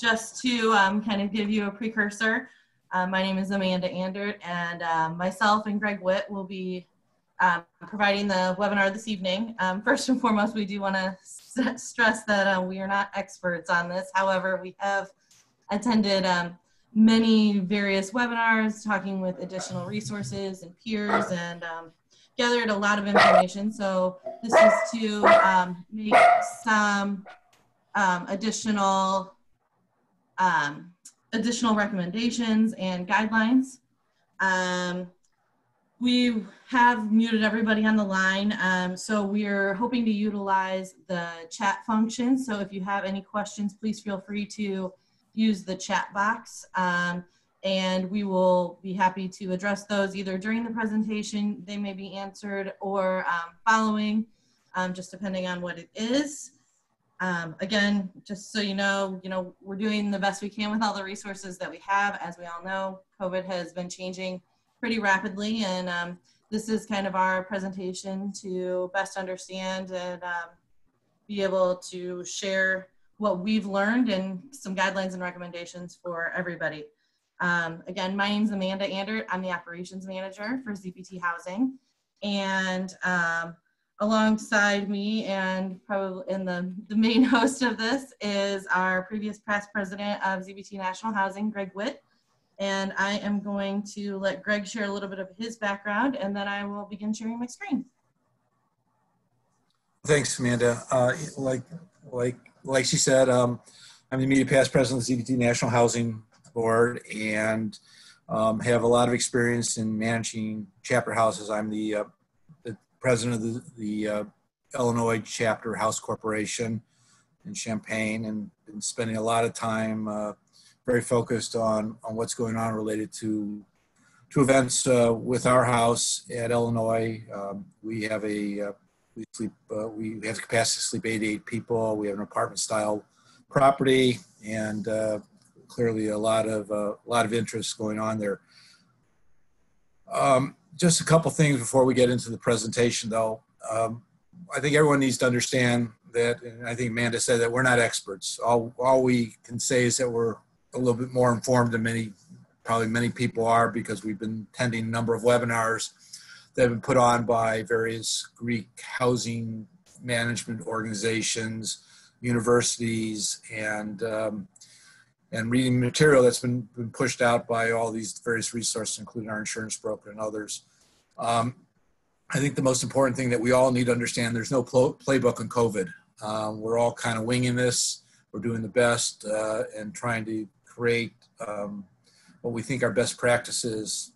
just to um, kind of give you a precursor, uh, my name is Amanda Andert, and um, myself and Greg Witt will be um, providing the webinar this evening. Um, first and foremost, we do want to st stress that uh, we are not experts on this. However, we have attended um, many various webinars talking with additional resources and peers and gathered a lot of information. So this is to make some um, additional um, additional recommendations and guidelines. Um, we have muted everybody on the line, um, so we're hoping to utilize the chat function. So if you have any questions, please feel free to use the chat box. Um, and we will be happy to address those either during the presentation, they may be answered, or um, following, um, just depending on what it is. Um, again, just so you know, you know, we're doing the best we can with all the resources that we have. As we all know, COVID has been changing pretty rapidly, and um, this is kind of our presentation to best understand and um, be able to share what we've learned and some guidelines and recommendations for everybody. Um, again, my name is Amanda Andert. I'm the operations manager for ZBT Housing. And um, alongside me and probably in the, the main host of this is our previous past president of ZBT National Housing, Greg Witt. And I am going to let Greg share a little bit of his background and then I will begin sharing my screen. Thanks, Amanda. Uh, like, like, like she said, um, I'm the immediate past president of the ZBT National Housing Board and um, have a lot of experience in managing chapter houses. I'm the uh, president of the, the uh, Illinois Chapter House Corporation in Champaign and been spending a lot of time uh, very focused on, on what's going on related to to events uh, with our house at Illinois. Um, we have a uh, we sleep uh, we have capacity to sleep 88 people. We have an apartment style property and uh, clearly a lot of a lot of interest going on there. Um, just a couple things before we get into the presentation, though. Um, I think everyone needs to understand that, and I think Amanda said that we're not experts. All, all we can say is that we're a little bit more informed than many, probably many people are, because we've been attending a number of webinars that have been put on by various Greek housing management organizations, universities, and um, and reading material that's been, been pushed out by all these various resources, including our insurance broker and others. Um, I think the most important thing that we all need to understand, there's no playbook on COVID. Uh, we're all kind of winging this. We're doing the best uh, and trying to create um, what we think are best practices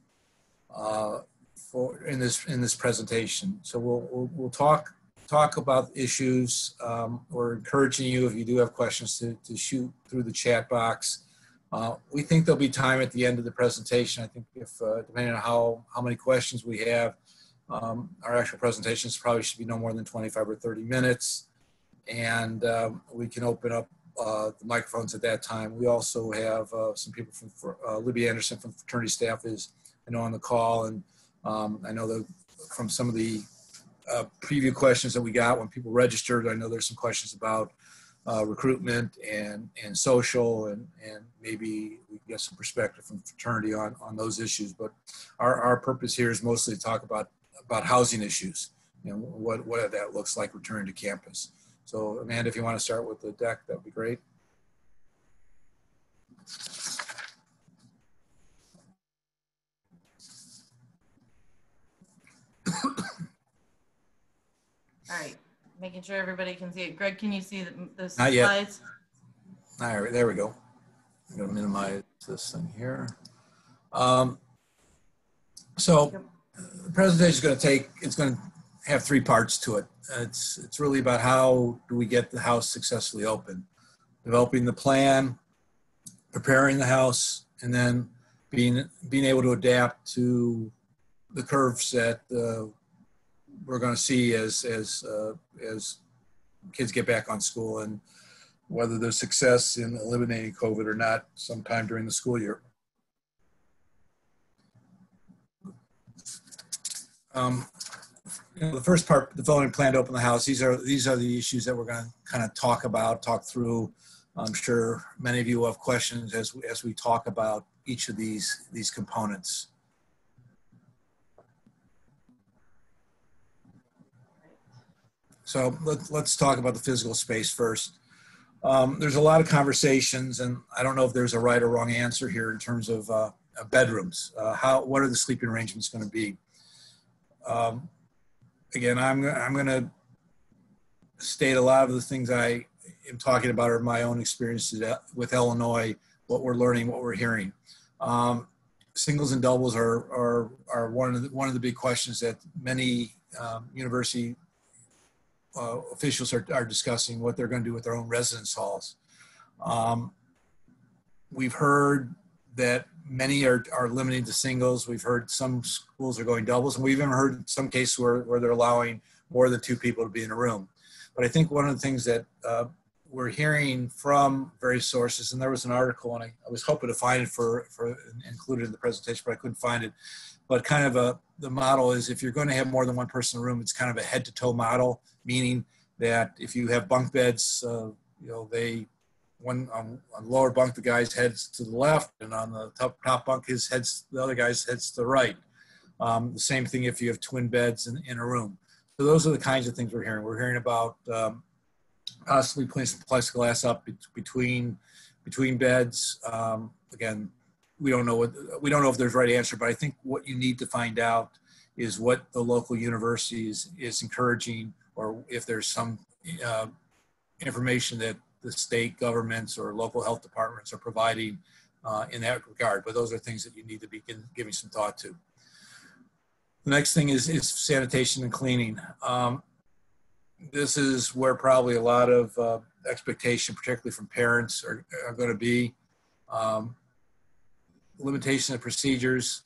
uh, for in this in this presentation. So we'll we'll, we'll talk talk about issues. Um, we're encouraging you, if you do have questions, to, to shoot through the chat box. Uh, we think there'll be time at the end of the presentation. I think if, uh, depending on how, how many questions we have, um, our actual presentations probably should be no more than 25 or 30 minutes. And um, we can open up uh, the microphones at that time. We also have uh, some people from, uh, Libby Anderson from fraternity staff is, I know, on the call. And um, I know that from some of the uh, preview questions that we got when people registered. I know there's some questions about uh, recruitment and, and social and, and maybe we get some perspective from fraternity on, on those issues. But our, our purpose here is mostly to talk about, about housing issues and what, what that looks like returning to campus. So Amanda, if you want to start with the deck, that would be great. All right, making sure everybody can see it. Greg, can you see the, the Not yet. slides? All right, there we go. I'm gonna minimize this thing here. Um, so the presentation is gonna take, it's gonna have three parts to it. It's, it's really about how do we get the house successfully open? Developing the plan, preparing the house, and then being, being able to adapt to the curves that uh, we're going to see as as uh, as kids get back on school and whether there's success in eliminating COVID or not sometime during the school year. Um, you know, the first part, the developing plan to open the house. These are these are the issues that we're going to kind of talk about, talk through. I'm sure many of you have questions as, we- as we talk about each of these, these components. So let, let's talk about the physical space first. Um, there's a lot of conversations, and I don't know if there's a right or wrong answer here in terms of uh, uh, bedrooms. Uh, how what are the sleeping arrangements going to be? Um, again, I'm I'm going to state a lot of the things I am talking about are my own experiences with Illinois, what we're learning, what we're hearing. Um, singles and doubles are are are one of the, one of the big questions that many um, university uh, officials are, are discussing what they're going to do with their own residence halls. Um, we've heard that many are, are limiting to singles. We've heard some schools are going doubles, and we've even heard some cases where, where they're allowing more than two people to be in a room. But I think one of the things that uh, we're hearing from various sources, and there was an article, and I, I was hoping to find it for, for included in the presentation, but I couldn't find it. But kind of a the model is if you're going to have more than one person in a room, it's kind of a head to toe model, meaning that if you have bunk beds, uh, you know they one on, on lower bunk the guy's heads to the left, and on the top top bunk his heads the other guy's heads to the right. Um, the same thing if you have twin beds in, in a room. So those are the kinds of things we're hearing. We're hearing about um, possibly putting some plexiglass up between between beds. Um, again, we don't know what we don't know if there's right answer, but I think what you need to find out is what the local university is, is encouraging, or if there's some uh, information that the state governments or local health departments are providing uh, in that regard. But those are things that you need to be giving some thought to. The next thing is, is sanitation and cleaning. Um, this is where probably a lot of uh, expectation, particularly from parents, are, are going to be. Um, limitation of procedures.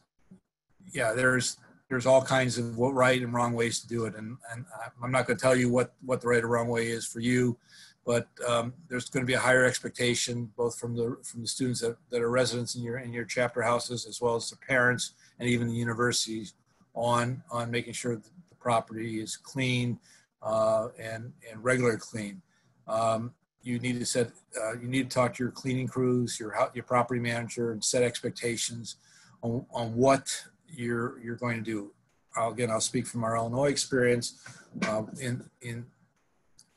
Yeah, there's there's all kinds of what right and wrong ways to do it, and and I'm not going to tell you what what the right or wrong way is for you, but um, there's going to be a higher expectation both from the from the students that, that are residents in your in your chapter houses as well as the parents and even the universities on on making sure that the property is clean uh, and and regular clean. Um, you need to set uh, you need to talk to your cleaning crews your your property manager and set expectations on, on what you're you're going to do again i'll speak from our illinois experience. Uh, in in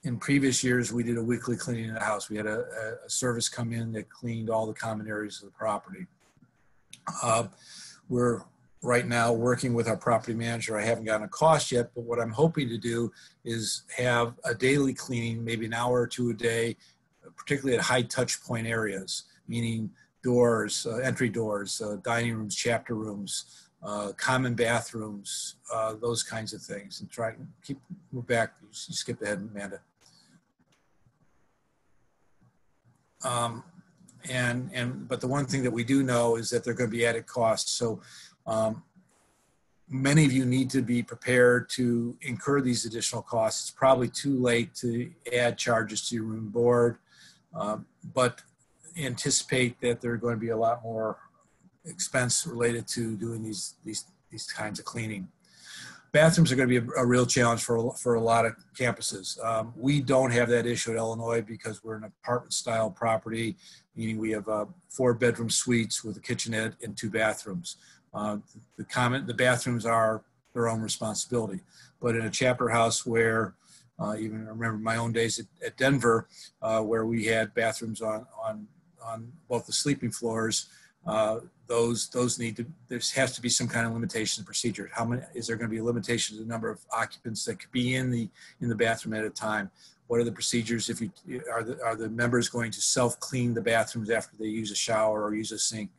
in previous years we did a weekly cleaning of the house. We had a, a service come in that cleaned all the common areas of the property. Uh, we're right now working with our property manager. I haven't gotten a cost yet, but what I'm hoping to do is have a daily cleaning, maybe an hour or two a day, particularly at high touch point areas, meaning doors, uh, entry doors, uh, dining rooms, chapter rooms, uh, common bathrooms, uh, those kinds of things. And try to keep move back. You, skip ahead, Amanda. Um, and and but the one thing that we do know is that they're going to be added costs. So um, many of you need to be prepared to incur these additional costs. It's probably too late to add charges to your room board, uh, but anticipate that there are going to be a lot more expense related to doing these these these kinds of cleaning. Bathrooms are going to be a, a real challenge for for a lot of campuses. Um, we don't have that issue at Illinois because we're an apartment style property, meaning we have uh, four bedroom suites with a kitchenette and two bathrooms. Uh, the comment, the bathrooms are their own responsibility. But in a chapter house where, uh, even I remember my own days at, at Denver, uh, where we had bathrooms on, on, on both the sleeping floors, uh, those, those need to, there has to be some kind of limitation procedure. How many, is there going to be a limitation to the number of occupants that could be in the, in the bathroom at a time? What are the procedures if you, are the, are the members going to self clean the bathrooms after they use a shower or use a sink?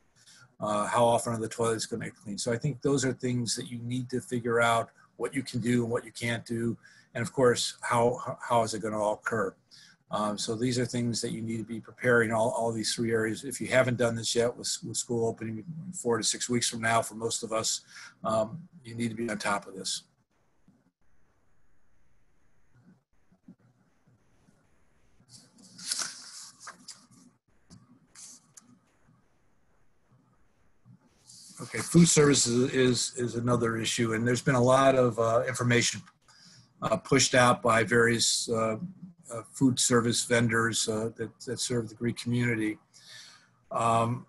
uh, how often are the toilets going to get cleaned. So I think those are things that you need to figure out what you can do and what you can't do, and of course, how how is it going to all occur. Um, so these are things that you need to be preparing all, all these three areas. If you haven't done this yet with, with school opening four to six weeks from now for most of us, um, you need to be on top of this. Okay, food services is, is another issue, and there's been a lot of uh, information uh, pushed out by various uh, uh, food service vendors uh, that, that serve the Greek community. Um,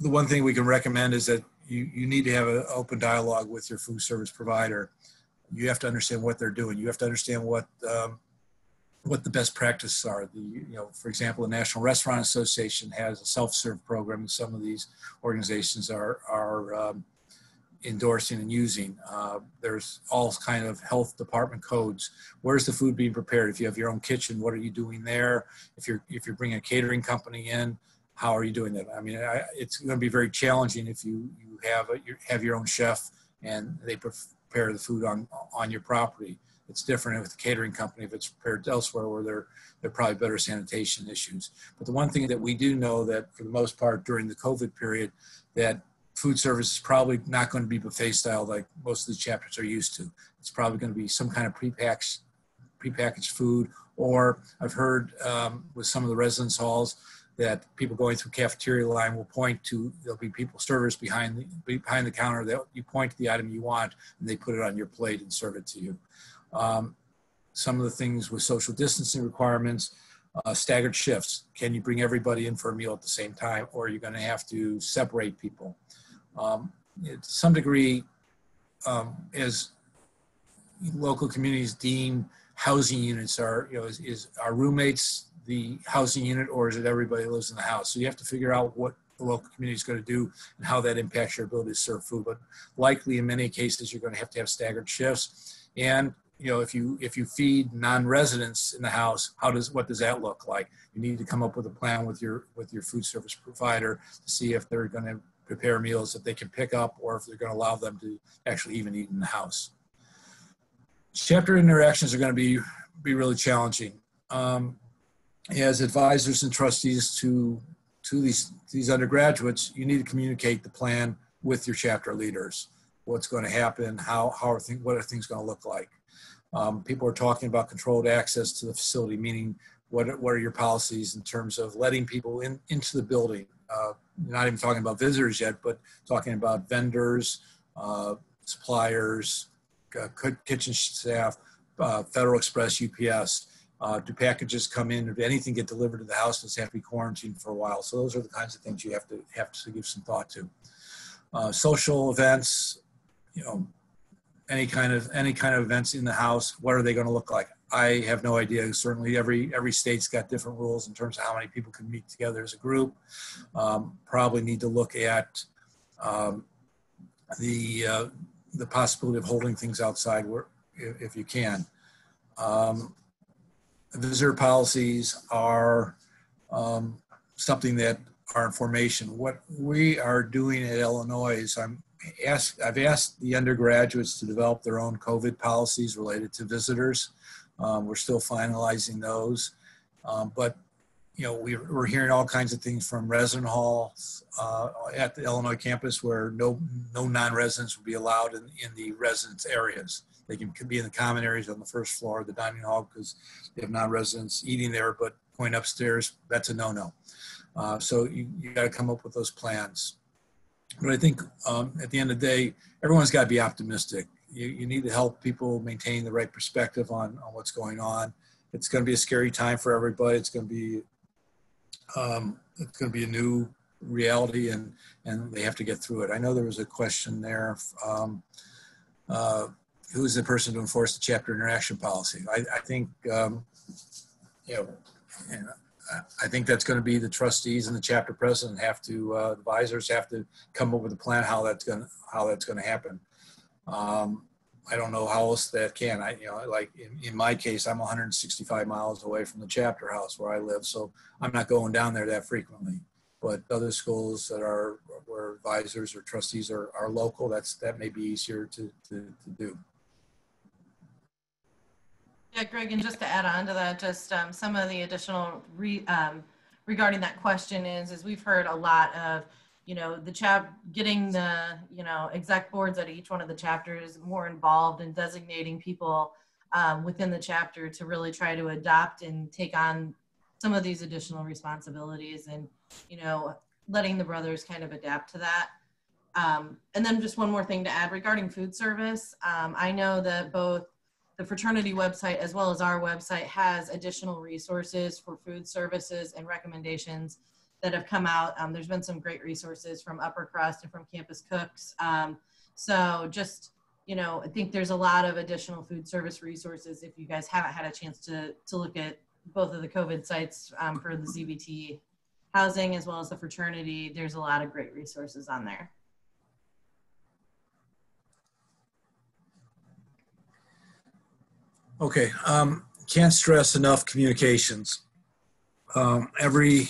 the one thing we can recommend is that you, you need to have an open dialogue with your food service provider. You have to understand what they're doing. You have to understand what um, what the best practices are. The you know, for example, the National Restaurant Association has a self-serve program, some of these organizations are are um, endorsing and using. Uh, there's all kind of health department codes. Where's the food being prepared? If you have your own kitchen, what are you doing there? If you're if you're bringing a catering company in, how are you doing that? I mean, I, it's going to be very challenging if you you have a, you have your own chef and they prepare the food on on your property. It's different with the catering company if it's prepared elsewhere where there there are probably better sanitation issues. But the one thing that we do know that for the most part during the COVID period that food service is probably not going to be buffet style like most of the chapters are used to. It's probably going to be some kind of prepackaged, prepackaged food. Or I've heard um, with some of the residence halls that people going through cafeteria line will point to there'll be people servers behind the behind the counter that you point to the item you want and they put it on your plate and serve it to you. Um, some of the things with social distancing requirements, uh, staggered shifts. Can you bring everybody in for a meal at the same time, or are you going to have to separate people? Um, to some degree, um, as local communities deem housing units are, you know, is, is our roommates the housing unit or is it everybody lives in the house? So you have to figure out what the local community is going to do and how that impacts your ability to serve food. But likely in many cases, you're going to have to have staggered shifts. And you know, if you if you feed non-residents in the house, how does what does that look like? You need to come up with a plan with your with your food service provider to see if they're going to prepare meals that they can pick up or if they're going to allow them to actually even eat in the house. Chapter interactions are going to be be really challenging. Um, as advisors and trustees to to these these undergraduates, you need to communicate the plan with your chapter leaders. What's going to happen? How how are things? What are things going to look like? Um, people are talking about controlled access to the facility, meaning what what are your policies in terms of letting people in into the building? Uh, not even talking about visitors yet, but talking about vendors, uh, suppliers, uh, kitchen staff, uh, Federal Express, UPS uh, do packages come in? Do anything get delivered to the house? Does it have to be quarantined for a while? So those are the kinds of things you have to have to give some thought to. Social events, you know, any kind of any kind of events in the house. What are they going to look like? I have no idea. Certainly, every every state's got different rules in terms of how many people can meet together as a group. Um, probably need to look at um, the uh, the possibility of holding things outside where, if, you can. Um, visitor policies are um, something that are in formation. What we are doing at Illinois is I'm asked, I've asked the undergraduates to develop their own COVID policies related to visitors. Um, we're still finalizing those. Um, but, you know, we, are hearing all kinds of things from resident halls uh, at the Illinois campus where no, no non-residents will be allowed in, in the residence areas. They can be in the common areas on the first floor, of the dining hall, because they have non-residents eating there, but going upstairs, that's a no-no. Uh, so you, you got to come up with those plans. But I think um, at the end of the day, everyone's got to be optimistic. You, you need to help people maintain the right perspective on, on what's going on. It's going to be a scary time for everybody. It's going to be um, it's going to be a new reality, and and they have to get through it. I know there was a question there. Um, uh, who's the person to enforce the chapter interaction policy? I, I think, um, you know, you know, I think that's going to be the trustees and the chapter president have to, uh, advisors have to come up with a plan how that's going to, how that's going to happen. Um, I don't know how else that can. I, you know, like in, in my case, I'm 165 miles away from the chapter house where I live, so I'm not going down there that frequently. But other schools that are where advisors or trustees are, are local, that's that may be easier to, to, to do. Yeah, Greg, and just to add on to that, just um, some of the additional re, um, regarding that question is, is we've heard a lot of, you know, the chap getting the, you know, exec boards at each one of the chapters more involved in designating people um, within the chapter to really try to adopt and take on some of these additional responsibilities and, you know, letting the brothers kind of adapt to that. Um, and then just one more thing to add regarding food service. Um, I know that both the fraternity website as well as our website has additional resources for food services and recommendations that have come out. Um, there's been some great resources from Upper Crust and from Campus Cooks. Um, so just, you know, I think there's a lot of additional food service resources if you guys haven't had a chance to, to look at both of the COVID sites um, for the ZBT housing as well as the fraternity. There's a lot of great resources on there. Okay, um, can't stress enough communications. Um, every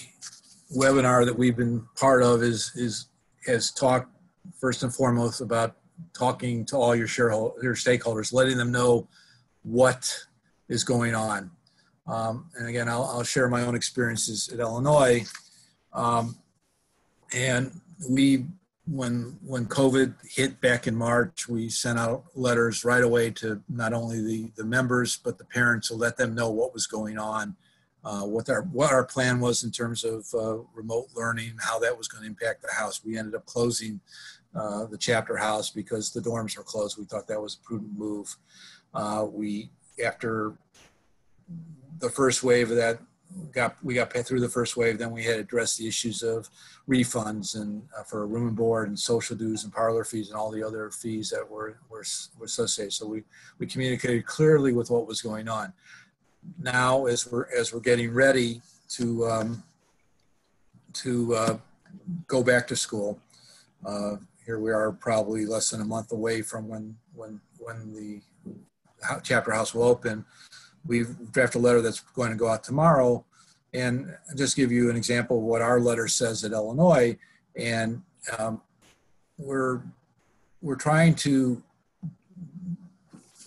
webinar that we've been part of is, is, has talked first and foremost about talking to all your shareholders, your stakeholders, letting them know what is going on. Um, and again, I'll, I'll, share my own experiences at Illinois. Um, and we when when COVID hit back in March, we sent out letters right away to not only the the members but the parents to let them know what was going on, uh, what our what our plan was in terms of uh, remote learning, how that was going to impact the house. We ended up closing uh, the chapter house because the dorms were closed. We thought that was a prudent move. Uh, we after the first wave of that got we got through the first wave. Then we had addressed the issues of refunds and uh, for room and board and social dues and parlor fees and all the other fees that were were, were associated. So we we communicated clearly with what was going on. Now, as we're as we're getting ready to um, to uh, go back to school, uh, here we are probably less than a month away from when when when the chapter house will open we've drafted a letter that's going to go out tomorrow and just give you an example of what our letter says at Illinois. And um, we're, we're trying to,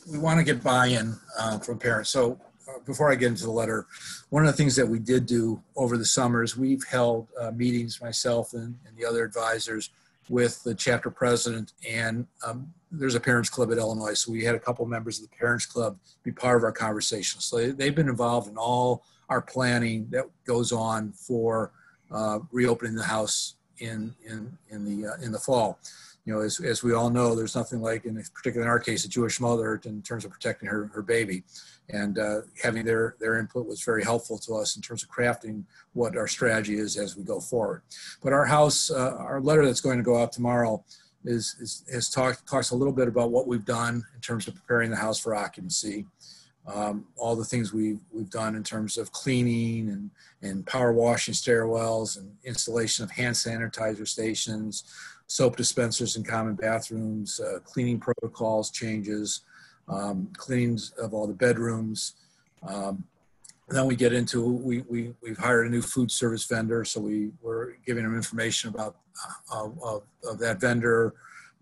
we want to get buy-in uh, from parents. So before I get into the letter, one of the things that we did do over the summer is we've held uh, meetings, myself and, and the other advisors, with the chapter president and um, there's a parents club at Illinois. So we had a couple members of the parents club be part of our conversation. So they've been involved in all our planning that goes on for uh, reopening the house in, in, in the, uh, in the fall. You know, as, as we all know, there's nothing like, in particular in our case, a Jewish mother in terms of protecting her, her baby. And uh, having their, their input was very helpful to us in terms of crafting what our strategy is as we go forward. But our house, uh, our letter that's going to go out tomorrow is, is has talked talks a little bit about what we've done in terms of preparing the house for occupancy. Um, all the things we've, we've done in terms of cleaning and, and power washing stairwells and installation of hand sanitizer stations, soap dispensers in common bathrooms, uh, cleaning protocols changes, um, cleanings of all the bedrooms. Um, then we get into, we, we, we've hired a new food service vendor, so we were giving them information about uh, of, of, that vendor,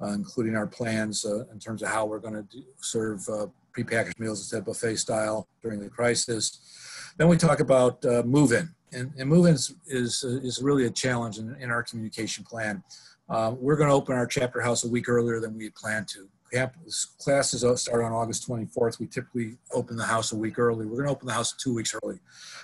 uh, including our plans uh, in terms of how we're going to serve uh, prepackaged meals instead of buffet style during the crisis. Then we talk about uh, move-in, and, and move-in is, is, is really a challenge in, in our communication plan. Uh, we're going to open our chapter house a week earlier than we had planned to. Classes start on August 24th. We typically open the house a week early. We're going to open the house two weeks early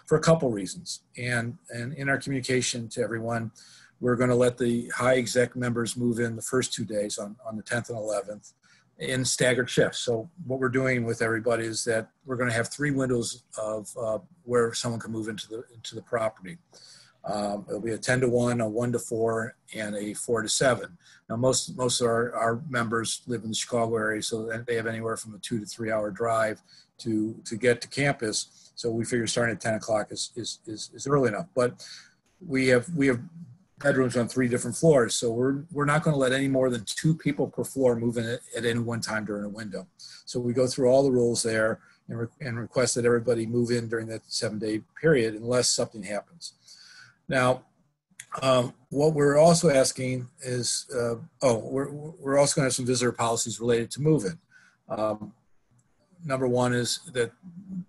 for a couple reasons. And, and in our communication to everyone, we're going to let the high exec members move in the first two days on, on the 10th and 11th in staggered shifts. So what we're doing with everybody is that we're going to have three windows of uh, where someone can move into the into the property. Um, it'll be a 10 to 1, a 1 to 4, and a 4 to 7. Now, most most of our, our members live in the Chicago area, so they have anywhere from a two to three hour drive to, to get to campus. So we figure starting at 10 o'clock is, is, is, is early enough. But we have, we have bedrooms on three different floors, so we're, we're not going to let any more than two people per floor move in at, at any one time during a window. So we go through all the rules there and, re- and request that everybody move in during that seven day period unless something happens. Now, um, what we're also asking is, uh, oh, we're, we're also going to have some visitor policies related to moving. Um, number one is that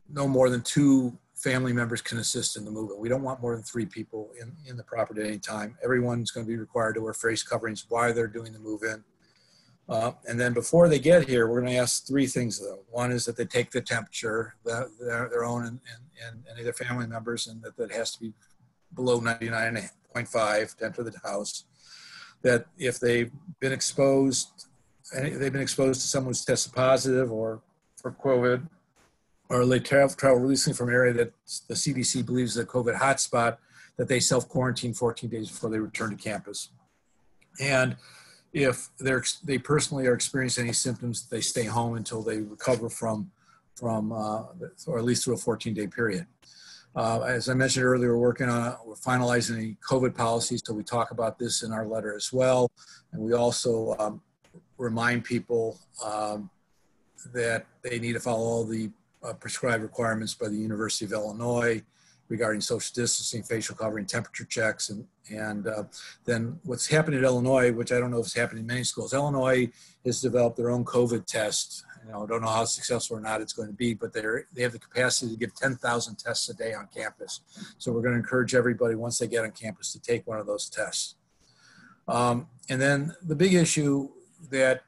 no more than two family members can assist in the movement. We don't want more than three people in, in the property at any time. Everyone's going to be required to wear face coverings while they're doing the move-in. Uh, and then before they get here, we're going to ask three things though. One is that they take the temperature, the, their, their own and, and, and any of their family members, and that that has to be below 99.5 to enter the house. That if they've been exposed, they've been exposed to someone who's tested positive or for COVID or they travel, travel releasing from an area that the CDC believes is a COVID hotspot, that they self quarantine 14 days before they return to campus. And if they're they personally are experiencing any symptoms, they stay home until they recover from from uh, or at least through a 14 day period. Uh, as I mentioned earlier, we're working on we're finalizing the COVID policy, so we talk about this in our letter as well, and we also um, remind people um, that they need to follow all the uh, prescribed requirements by the University of Illinois regarding social distancing, facial covering, temperature checks, and and uh, then what's happened at Illinois, which I don't know if it's happening in many schools. Illinois has developed their own COVID test. You know, I don't know how successful or not it's going to be, but they're they have the capacity to give 10,000 tests a day on campus. So we're going to encourage everybody once they get on campus to take one of those tests. Um, and then the big issue that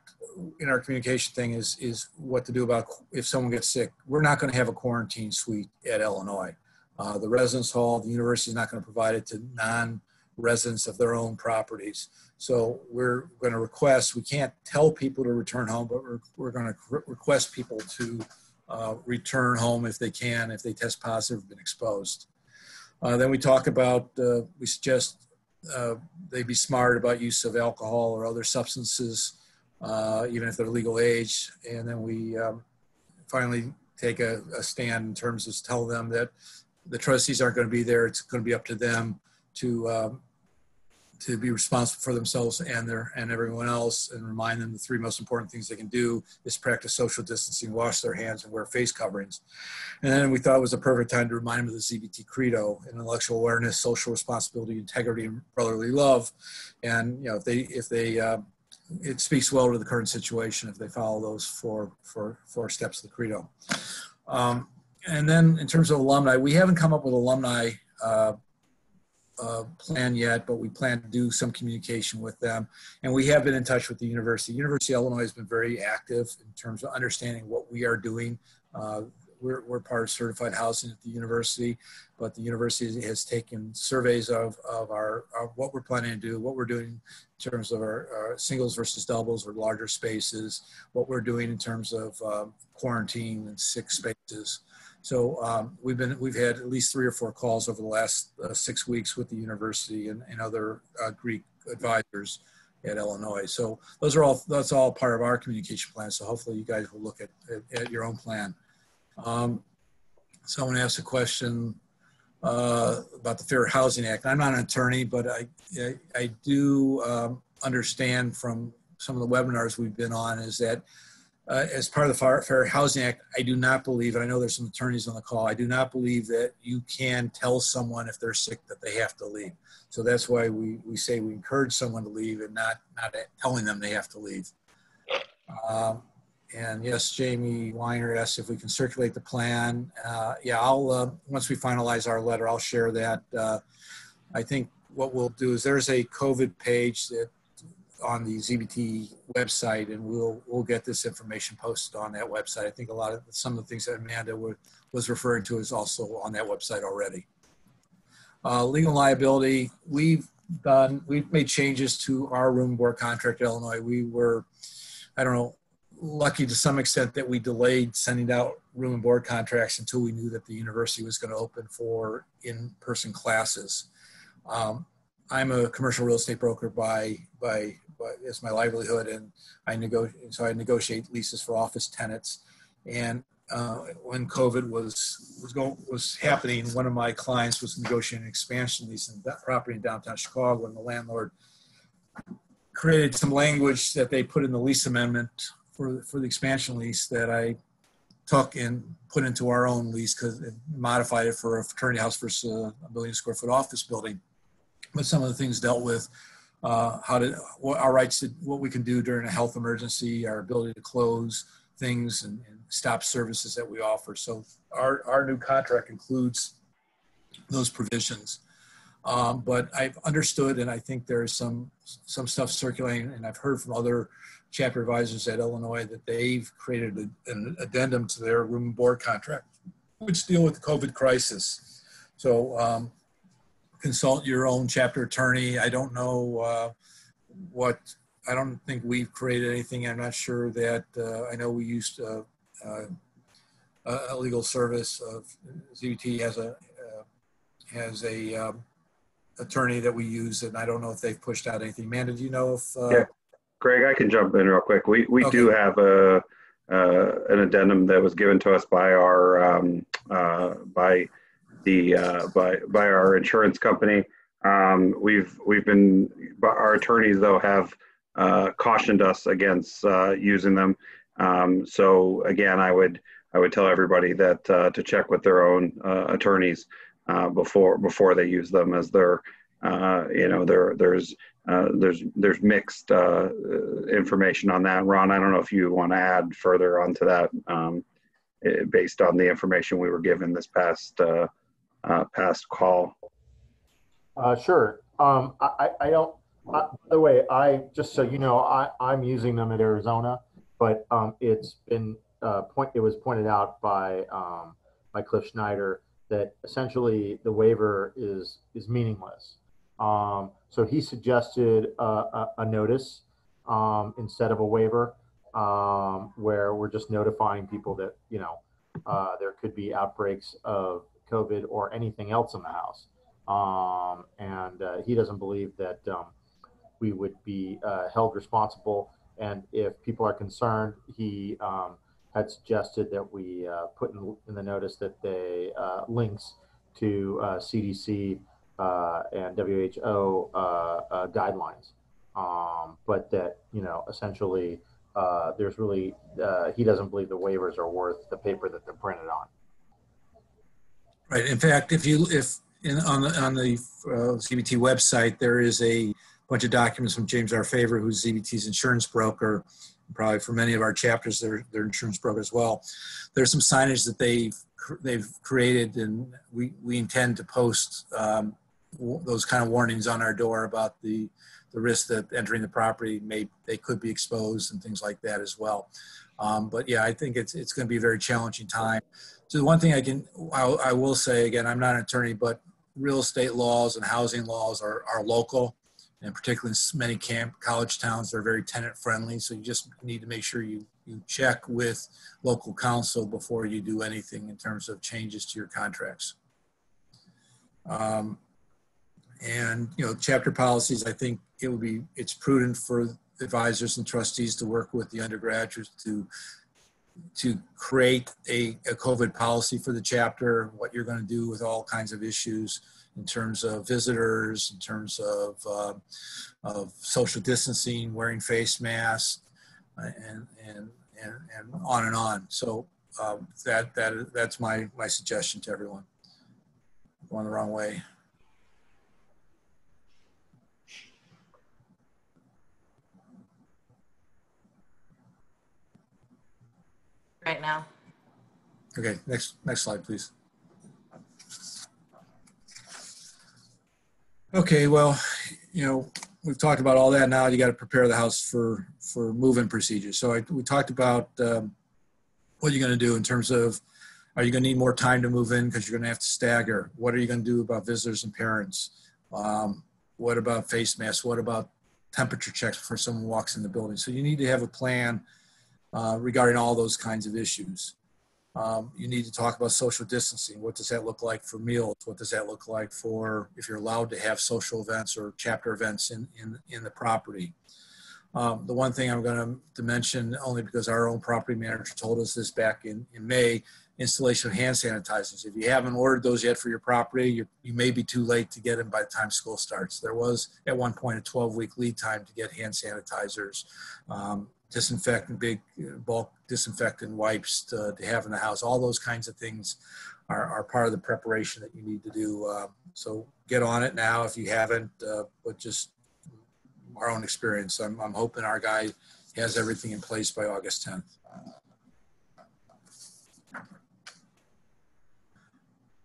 in our communication thing is is what to do about if someone gets sick. We're not going to have a quarantine suite at Illinois. Uh, the residence hall, the university is not going to provide it to non-residents of their own properties. So we're going to request, we can't tell people to return home, but we're, we're going to re- request people to uh, return home if they can, if they test positive, been exposed. Uh, then we talk about, uh, we suggest uh, they be smart about use of alcohol or other substances, uh, even if they're legal age. And then we um, finally take a, a stand in terms of tell them that the trustees aren't going to be there. It's going to be up to them to um, to be responsible for themselves and their and everyone else, and remind them the three most important things they can do is practice social distancing, wash their hands, and wear face coverings. And then we thought it was a perfect time to remind them of the ZBT credo: intellectual awareness, social responsibility, integrity, and brotherly love. And you know, if they if they uh, it speaks well to the current situation if they follow those four four four steps of the credo. Um, and then in terms of alumni, we haven't come up with alumni uh, uh, plan yet, but we plan to do some communication with them. And we have been in touch with the university. University of Illinois has been very active in terms of understanding what we are doing. Uh, we're, we're part of certified housing at the university, but the university has taken surveys of, of our of what we're planning to do, what we're doing in terms of our, our singles versus doubles or larger spaces, what we're doing in terms of uh, quarantine and six spaces. So um, we've been we've had at least three or four calls over the last uh, six weeks with the university and, and other uh, Greek advisors at Illinois. So those are all that's all part of our communication plan. So hopefully you guys will look at at, at your own plan. Um, someone asked a question uh, about the Fair Housing Act. I'm not an attorney, but I I, I do um, understand from some of the webinars we've been on is that uh, as part of the Fair Housing Act, I do not believe, and I know there's some attorneys on the call, I do not believe that you can tell someone if they're sick that they have to leave. So that's why we, we say we encourage someone to leave and not, not telling them they have to leave. Um, and yes, Jamie Weiner asked if we can circulate the plan. Uh, yeah, I'll, uh, once we finalize our letter, I'll share that. Uh, I think what we'll do is there's a COVID page that on the ZBT website, and we'll we'll get this information posted on that website. I think a lot of some of the things that Amanda were, was referring to is also on that website already. Uh, legal liability, we've done we've made changes to our room board contract in Illinois. We were, I don't know, lucky to some extent that we delayed sending out room and board contracts until we knew that the university was going to open for in-person classes. Um, I'm a commercial real estate broker by by it's my livelihood, and I negotiate. So I negotiate leases for office tenants. And uh, when COVID was was going was happening, one of my clients was negotiating an expansion lease in that property in downtown Chicago, and the landlord created some language that they put in the lease amendment for for the expansion lease that I took and put into our own lease because it modified it for a fraternity house versus a million square foot office building. But some of the things dealt with uh, how to what our rights to what we can do during a health emergency, our ability to close things and, and stop services that we offer. So our our new contract includes those provisions. Um, but I've understood, and I think there's some some stuff circulating, and I've heard from other chapter advisors at Illinois that they've created a, an addendum to their room and board contract, which deal with the COVID crisis. So um, consult your own chapter attorney. I don't know uh, what, I don't think we've created anything. I'm not sure that, uh, I know we used uh, uh, a, a legal service. Of ZBT has a uh, has a um, attorney that we use, and I don't know if they've pushed out anything. Amanda, do you know if? Uh, Yeah. Greg, I can jump in real quick. We we do have a uh, an addendum that was given to us by our um, uh, by the uh, by by our insurance company. Um, we've we've been our attorneys though have uh, cautioned us against uh, using them. Um, so again, I would I would tell everybody that uh, to check with their own uh, attorneys uh, before before they use them, as they're you know there there's there's there's mixed information on that. Ron, I don't know if you want to add further onto that um, eh, based on the information we were given this past uh, uh, past call. Uh, sure. Um, I, I I don't, uh, by the way, I, just so you know, I, I'm using them at Arizona, but, um, it's been, uh, point, it was pointed out by, um, by Cliff Schneider that essentially the waiver is, is meaningless. Um, so he suggested a, a, a notice, um, instead of a waiver, um, where we're just notifying people that, you know, uh, there could be outbreaks of COVID or anything else in the house um, and uh, he doesn't believe that um, we would be uh, held responsible. And if people are concerned, he um, had suggested that we uh, put in, in the notice that they uh, links to uh, CDC uh, and WHO uh, uh, guidelines, um, but that you know essentially uh, there's really uh, he doesn't believe the waivers are worth the paper that they're printed on. Right. In fact, if you if in, on the on the uh, ZBT website there is a bunch of documents from James R. Favor, who's ZBT's insurance broker. Probably for many of our chapters, they're they're insurance broker as well. There's some signage that they've they've created, and we we intend to post um, those kind of warnings on our door about the the risk that entering the property may they could be exposed and things like that as well. Um, but yeah, I think it's it's going to be a very challenging time. So the one thing I can, I, I will say again, I'm not an attorney, but real estate laws and housing laws are, are local, and particularly in many camp college towns, they're very tenant friendly. So you just need to make sure you you check with local counsel before you do anything in terms of changes to your contracts. Um, and you know, chapter policies, I think it would be it's prudent for advisors and trustees to work with the undergraduates to to create a, a COVID policy for the chapter, what you're going to do with all kinds of issues in terms of visitors, in terms of, uh, of social distancing, wearing face masks, uh, and, and, and, and on and on. So um, that, that, that's my, my suggestion to everyone. Going the wrong way. Right now. Okay, next, next slide, please. Okay, well, you know, we've talked about all that. Now you got to prepare the house for, for move-in procedures. So I, we talked about um, what you're going to do in terms of, are you going to need more time to move in because you're going to have to stagger? What are you going to do about visitors and parents? Um, what about face masks? What about temperature checks before someone walks in the building? So you need to have a plan uh, regarding all those kinds of issues. Um, you need to talk about social distancing. What does that look like for meals? What does that look like for if you're allowed to have social events or chapter events in, in, in the property? Um, the one thing I'm going to mention, only because our own property manager told us this back in, in May, installation of hand sanitizers. If you haven't ordered those yet for your property, you, you may be too late to get them by the time school starts. There was at one point a 12 week lead time to get hand sanitizers. Um, disinfectant, big uh, bulk disinfectant wipes to, to have in the house. All those kinds of things are, are part of the preparation that you need to do. Uh, so get on it now if you haven't, uh, but just our own experience. I'm, I'm hoping our guy has everything in place by August 10th.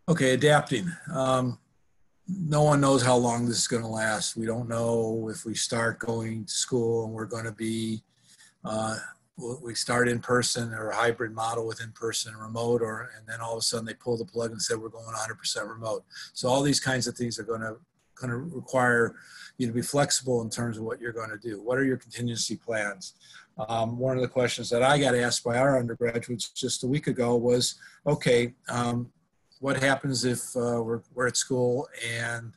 Okay, adapting. Um, no one knows how long this is going to last. We don't know if we start going to school and we're going to be uh, we start in person or a hybrid model with in person remote, or and then all of a sudden they pull the plug and said we're going 100% remote. So all these kinds of things are going to going to require you to be flexible in terms of what you're going to do. What are your contingency plans? Um, one of the questions that I got asked by our undergraduates just a week ago was, okay, um, what happens if uh, we're, we're at school and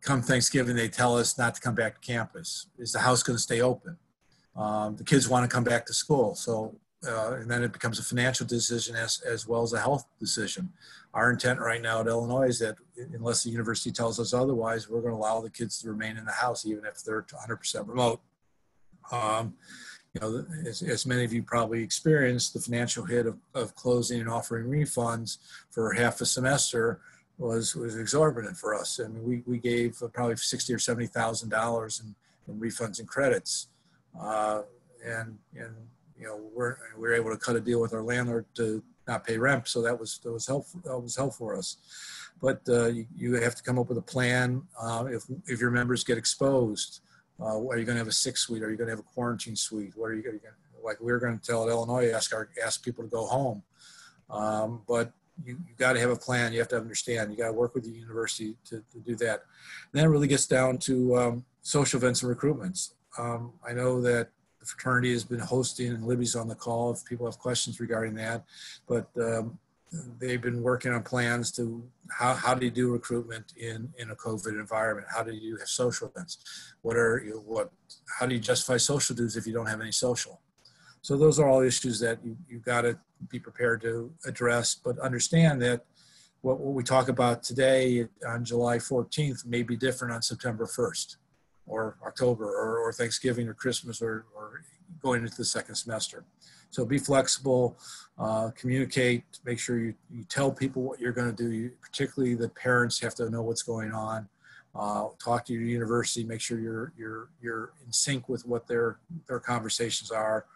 come Thanksgiving they tell us not to come back to campus? Is the house going to stay open? Um, the kids want to come back to school, so uh, and then it becomes a financial decision as, as well as a health decision. Our intent right now at Illinois is that unless the university tells us otherwise, we're going to allow the kids to remain in the house, even if they're 100% remote. Um, you know, as, as, many of you probably experienced, the financial hit of, of closing and offering refunds for half a semester was was exorbitant for us. I mean, we, we gave probably sixty or seventy thousand dollars in, in refunds and credits, uh, and and you know we're we are able to cut a deal with our landlord to not pay rent, so that was that was helpful. That was helpful for us. But uh, you, you have to come up with a plan. Uh, if if your members get exposed, uh, are you going to have a sick suite? Are you going to have a quarantine suite? What are you going to like? We are going to tell at Illinois, ask our ask people to go home. Um, but you, you got to have a plan. You have to understand. You got to work with the university to, to do that. And then it really gets down to um, social events and recruitments. Um, I know that the fraternity has been hosting, and Libby's on the call if people have questions regarding that. But um, they've been working on plans to how, how do you do recruitment in, in a COVID environment? How do you have social events? What are you, what, how do you justify social dues if you don't have any social? So those are all issues that you, you've got to be prepared to address, but understand that what, what we talk about today on July 14th may be different on September 1st or October or, or Thanksgiving or Christmas or, or going into the second semester. So be flexible, uh, communicate, make sure you, you tell people what you're going to do. You, particularly the parents have to know what's going on. Uh, talk to your university, make sure you're, you're, you're in sync with what their, their conversations are.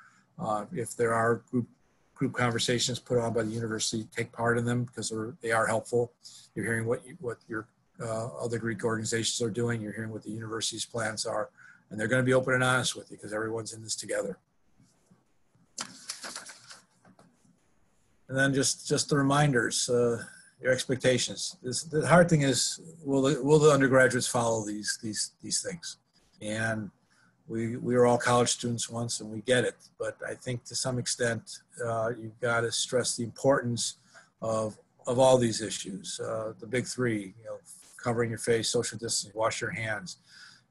Uh, if there are group, group conversations put on by the university, take part in them because they're, they are helpful. You're hearing what, you, what your uh, other Greek organizations are doing. You're hearing what the university's plans are, and they're going to be open and honest with you because everyone's in this together. And then just just the reminders, uh, your expectations. This, the hard thing is, will the, will the undergraduates follow these these these things? And we we were all college students once, and we get it. But I think to some extent, uh, you've got to stress the importance of of all these issues. Uh, the big three, you know, covering your face, social distancing, wash your hands.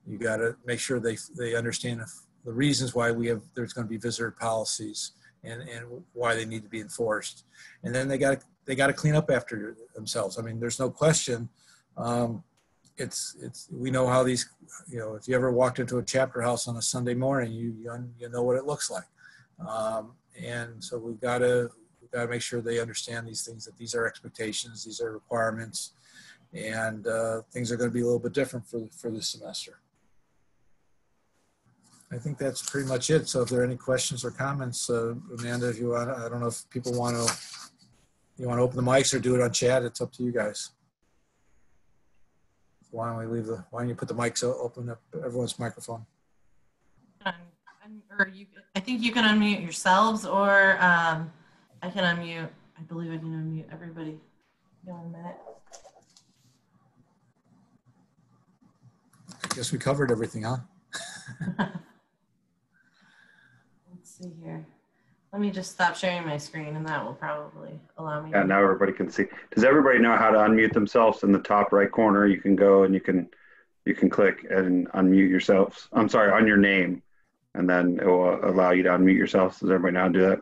You got to make sure they they understand the reasons why we have there's going to be visitor policies and, and why they need to be enforced. And then they got they got to clean up after themselves. I mean, there's no question. Um, it's it's we know how these you know if you ever walked into a chapter house on a Sunday morning, you you, you know what it looks like. Um, and so we've got to we've got to make sure they understand these things that these are expectations, these are requirements, and uh, things are going to be a little bit different for for this semester. I think that's pretty much it. So if there are any questions or comments, uh, Amanda, if you want, I don't know if people want to, you want to open the mics or do it on chat. It's up to you guys. Why don't we leave the, why don't you put the mics open up everyone's microphone? Um, or you, I think you can unmute yourselves or um, I can unmute. I believe I can unmute everybody. A minute. I guess we covered everything, huh? Let's see here. Let me just stop sharing my screen and that will probably allow me. Yeah, now everybody can see. Does everybody know how to unmute themselves in the top right corner? You can go and you can you can click and unmute yourselves. I'm sorry, on your name, and then it will allow you to unmute yourselves. Does everybody know how to do that?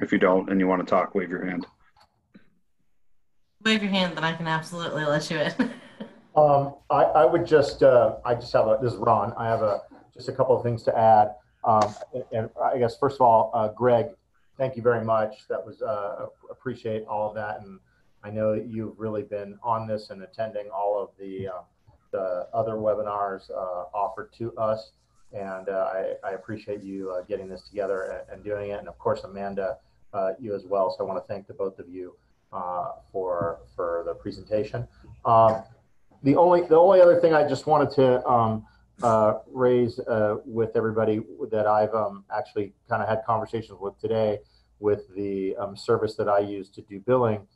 If you don't and you want to talk, wave your hand. Wave your hand, then I can absolutely let you in. um, I, I would just, uh, I just have a, this is Ron. I have a, just a couple of things to add. Um, and I guess first of all, uh, Greg, thank you very much. That was uh, appreciate all of that, and I know that you've really been on this and attending all of the uh, the other webinars uh, offered to us, and uh, I, I, appreciate you getting this together and, and, doing it, and of course Amanda, you as well. So I want to thank the both of you for for the presentation. Um, the only the only other thing I just wanted to um, uh, raise uh, with everybody that I've um, actually kind of had conversations with today with the um, service that I use to do billing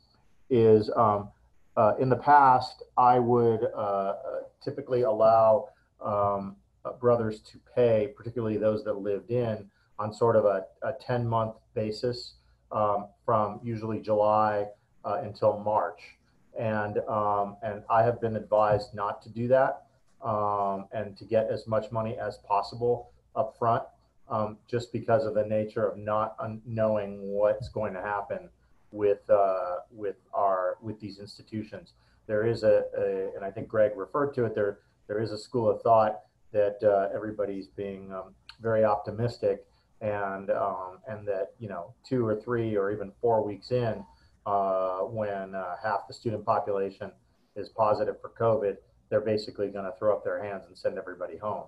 is um, uh, in the past, I would uh, typically allow um, uh, brothers to pay, particularly those that lived in, on sort of a, a 10 month basis um, from usually July uh, until March. And, um, and I have been advised not to do that um, and to get as much money as possible up front um, just because of the nature of not knowing what's going to happen with uh, with our with these institutions. There is a, a, and I think Greg referred to it. There there is a school of thought that uh, everybody's being um, very optimistic, and um, and that you know two or three or even four weeks in, uh, when uh, half the student population is positive for COVID, they're basically going to throw up their hands and send everybody home.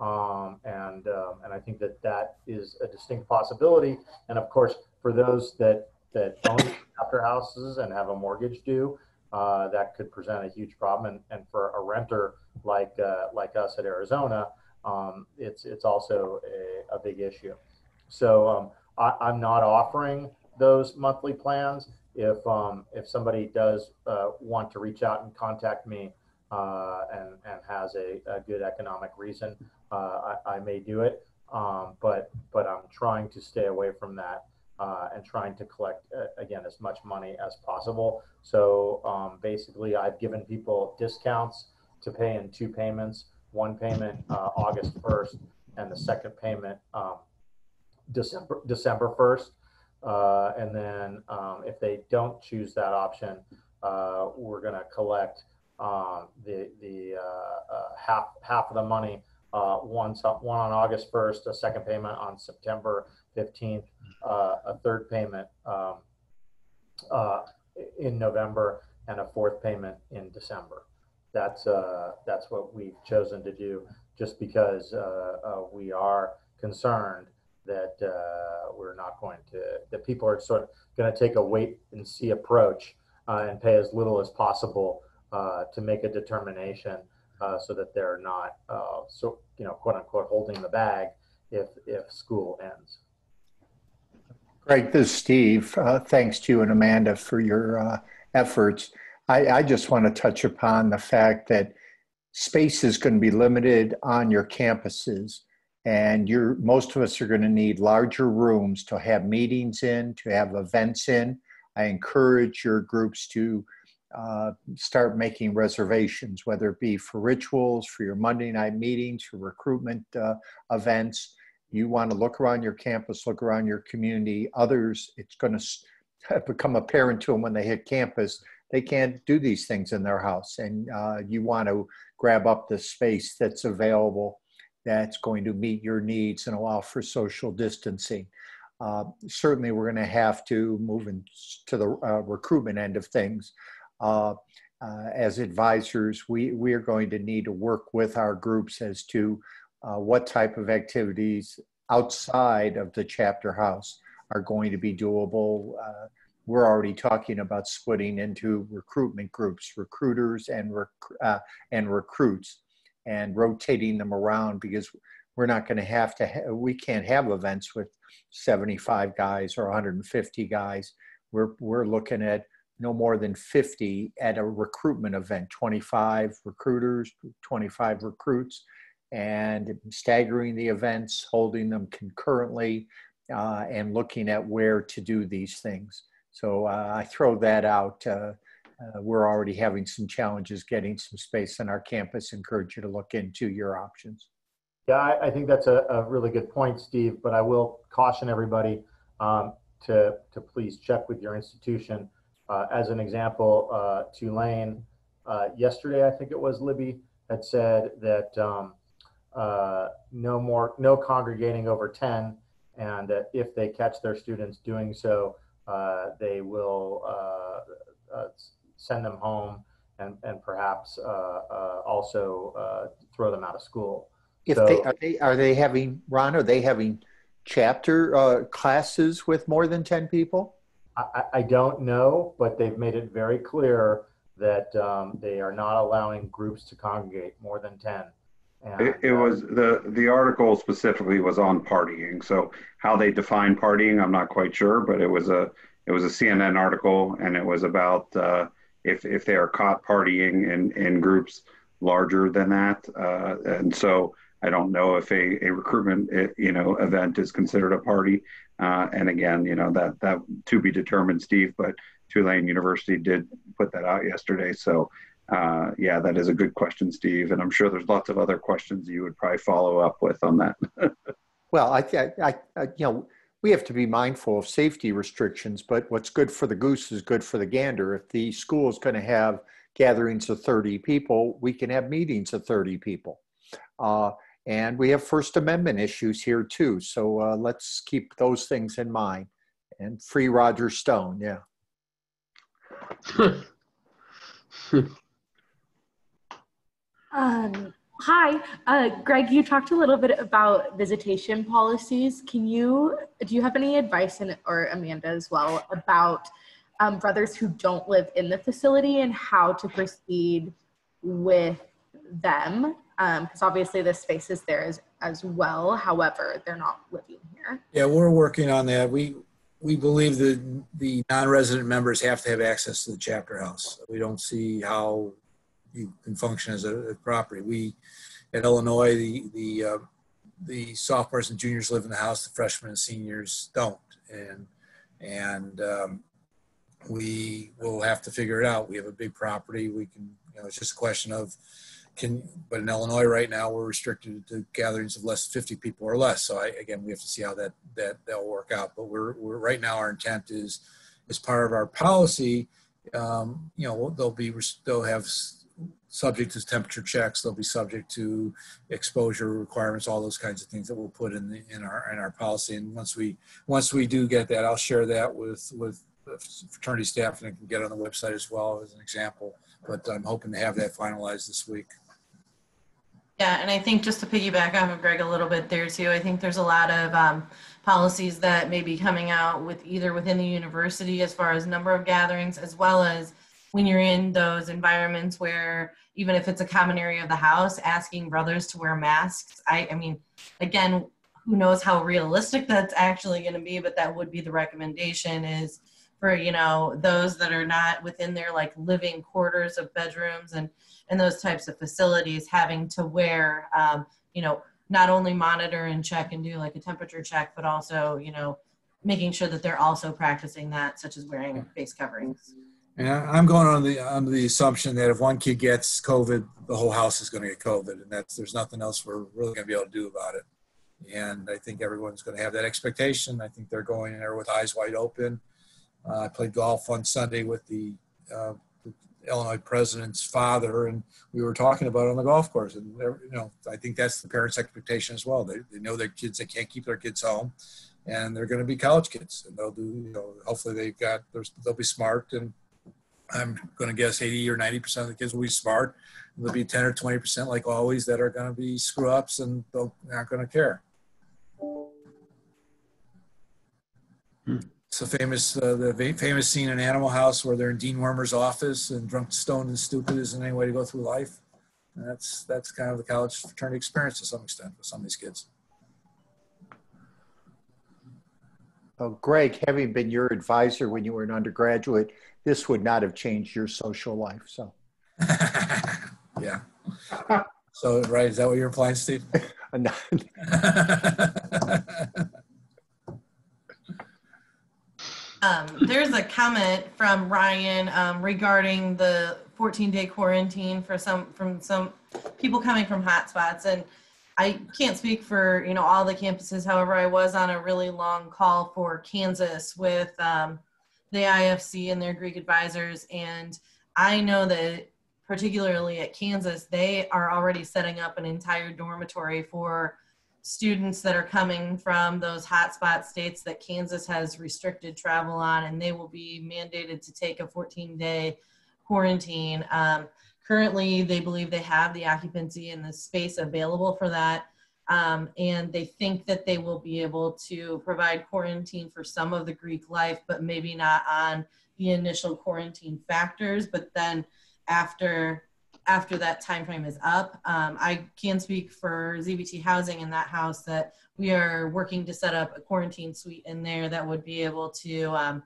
Um, and um, and I think that that is a distinct possibility. And of course, for those that that own after houses and have a mortgage due, uh, that could present a huge problem. And, and for a renter like uh, like us at Arizona, um, it's it's also a, a big issue. So um, I, am not offering those monthly plans. If um, if somebody does uh, want to reach out and contact me uh, and and has a, a good economic reason, uh, I, I, may do it. Um, but but I'm trying to stay away from that uh, and trying to collect uh, again as much money as possible. So um, basically, I've given people discounts to pay in two payments. One payment uh, August 1st, and the second payment um, December December 1st. Uh, and then um, if they don't choose that option, uh, we're going to collect um, the the uh, half half of the money uh, one, one on August 1st, a second payment on September 15th, uh, a third payment um, uh, in November, and a fourth payment in December. That's uh, that's what we've chosen to do, just because uh, uh, we are concerned that uh, we're not going to that people are sort of going to take a wait and see approach and pay as little as possible to make a determination uh, so that they're not, uh, so you know, quote unquote, holding the bag if if school ends. Greg, this is Steve. Uh, thanks to you and Amanda for your uh, efforts. I, I just want to touch upon the fact that space is going to be limited on your campuses and you're most of us are going to need larger rooms to have meetings in to have events in i encourage your groups to uh, start making reservations, whether it be for rituals, for your Monday night meetings, for recruitment uh, events. You want to look around your campus, look around your community. Others, it's going to become apparent to them when they hit campus. They can't do these things in their house, and uh, you want to grab up the space that's available that's going to meet your needs and allow for social distancing. Uh, certainly, we're going to have to move into the uh, recruitment end of things uh, uh, as advisors, we, we are going to need to work with our groups as to uh, what type of activities outside of the chapter house are going to be doable. Uh, we're already talking about splitting into recruitment groups, recruiters and, rec- and recruits, and rotating them around because we're not going to have to, ha- we can't have events with 75 guys or 150 guys. We're, we're looking at no more than 50 at a recruitment event 25 recruiters 25 recruits and staggering the events holding them concurrently uh, and looking at where to do these things so uh, i throw that out uh, uh we're already having some challenges getting some space on our campus. Encourage you to look into your options. Yeah i, I think that's a, a, really good point steve but i will caution everybody um, to, to please check with your institution. Uh, as an example, uh, Tulane, uh, yesterday, I think it was Libby, had said that um, uh, no more, no congregating over 10, and that if they catch their students doing so, uh, they will uh, send them home and, and perhaps also throw them out of school. If so, they are they are they having Ron? Are they having chapter classes with more than 10 people? I, I don't know, but they've made it very clear that um, they are not allowing groups to congregate more than 10. And, it, it uh, was the the article specifically was on partying. So how they define partying, I'm not quite sure, but it was a it was a CNN article, and it was about uh, if if they are caught partying in in groups larger than that, uh, and so I don't know if a, a recruitment eh, you know event is considered a party. Uh, and again, you know that that to be determined, Steve. But Tulane University did put that out yesterday. So uh, yeah, that is a good question, Steve. And I'm sure there's lots of other questions you would probably follow up with on that. well, I, I, I, you know, we have to be mindful of safety restrictions, but what's good for the goose is good for the gander. If the school is going to have gatherings of 30 people, we can have meetings of 30 people. Uh, and we have First Amendment issues here too. So uh, let's keep those things in mind. And free Roger Stone, yeah. um, hi, uh, Greg. You talked a little bit about visitation policies. Can you do you have any advice, in, or Amanda as well, about um, brothers who don't live in the facility and how to proceed with them because um, obviously the space is there as, as well. However, they're not living here. Yeah, we're working on that. We we believe that the non-resident members have to have access to the chapter house. We don't see how you can function as a, a property. We at Illinois, the the uh, the sophomores and juniors live in the house. The freshmen and seniors don't, and and um, we will have to figure it out. We have a big property. We can, you know, it's just a question of can, but in Illinois right now, we're restricted to gatherings of less than 50 people or less. So I, again, we have to see how that, that, that'll work out. But we're, we're right now, our intent is, as part of our policy, um, you know, they'll be, they'll have subject to temperature checks. They'll be subject to exposure requirements, all those kinds of things that we'll put in the, in our, in our policy. And once we, once we do get that, I'll share that with, with fraternity staff and can get on the website as well as an example. But I'm hoping to have that finalized this week. Yeah, and I think just to piggyback off of Greg a little bit there too, I think there's a lot of um, policies that may be coming out with either within the university as far as number of gatherings, as well as when you're in those environments where even if it's a common area of the house, asking brothers to wear masks. I, I mean, again, who knows how realistic that's actually going to be, but that would be the recommendation is for you know those that are not within their like living quarters of bedrooms and and those types of facilities having to wear um, you know not only monitor and check and do like a temperature check but also you know making sure that they're also practicing that such as wearing face coverings and i'm going on the on the assumption that if one kid gets covid the whole house is going to get covid and that's there's nothing else we're really going to be able to do about it and i think everyone's going to have that expectation i think they're going in there with eyes wide open uh, I played golf on Sunday with the, uh, the, Illinois president's father, and we were talking about it on the golf course. And you know, I think that's the parents' expectation as well. They, they know their kids; they can't keep their kids home, and they're going to be college kids, and they'll do. You know, hopefully they've got they'll be smart, and I'm going to guess 80 or 90 percent of the kids will be smart. There'll be 10 or 20 percent, like always, that are going to be screw ups, and they're not going to care. Hmm. It's a famous, uh, the famous scene in Animal House where they're in Dean Wormer's office and drunk, stoned, and stupid isn't any way to go through life. And that's that's kind of the college fraternity experience to some extent for some of these kids. Well, Greg, having been your advisor when you were an undergraduate, this would not have changed your social life. So, yeah. So, right, is that what you're implying, Steve? Um, there's a comment from Ryan um, regarding the 14 day quarantine for some from some people coming from hotspots, and I can't speak for you know all the campuses. However, I was on a really long call for Kansas with um, the IFC and their Greek advisors, and I know that particularly at Kansas, they are already setting up an entire dormitory for students that are coming from those hotspot states that Kansas has restricted travel on, and they will be mandated to take a 14 day quarantine. Um, currently, they believe they have the occupancy and the space available for that. Um, and they think that they will be able to provide quarantine for some of the Greek life, but maybe not on the initial quarantine factors. But then after after that time frame is up. Um, I can speak for ZBT Housing in that house that we are working to set up a quarantine suite in there that would be able to um,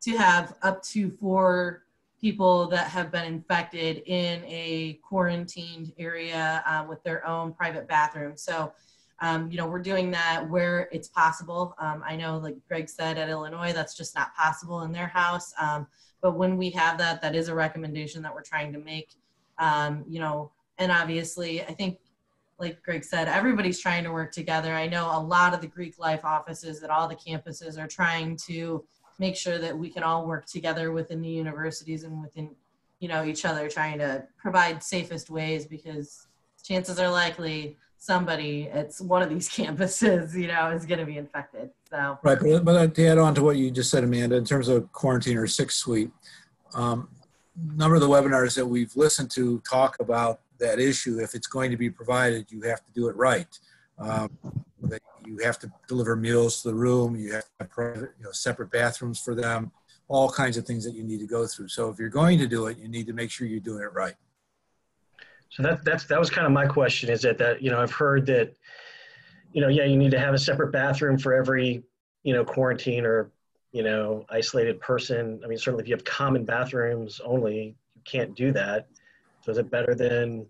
to have up to four people that have been infected in a quarantined area uh, with their own private bathroom. So, um, you know, we're doing that where it's possible. Um, I know, like Greg said, at Illinois, that's just not possible in their house. Um, but when we have that, that is a recommendation that we're trying to make. Um, you know, and obviously, I think, like Greg said, everybody's trying to work together. I know a lot of the Greek life offices at all the campuses are trying to make sure that we can all work together within the universities and within, you know, each other, trying to provide safest ways because chances are likely somebody at one of these campuses, you know, is going to be infected. So, Right, but, but to add on to what you just said, Amanda, in terms of quarantine or sick suite, um, number of the webinars that we've listened to talk about that issue. If it's going to be provided, you have to do it right. Um, that you have to deliver meals to the room. You have have private, you know, separate bathrooms for them. All kinds of things that you need to go through. So if you're going to do it, you need to make sure you're doing it right. So that that's that was kind of my question. Is that that you know I've heard that you know yeah you need to have a separate bathroom for every you know quarantine or you know isolated person. I mean certainly if you have common bathrooms only, you can't do that. So is it better than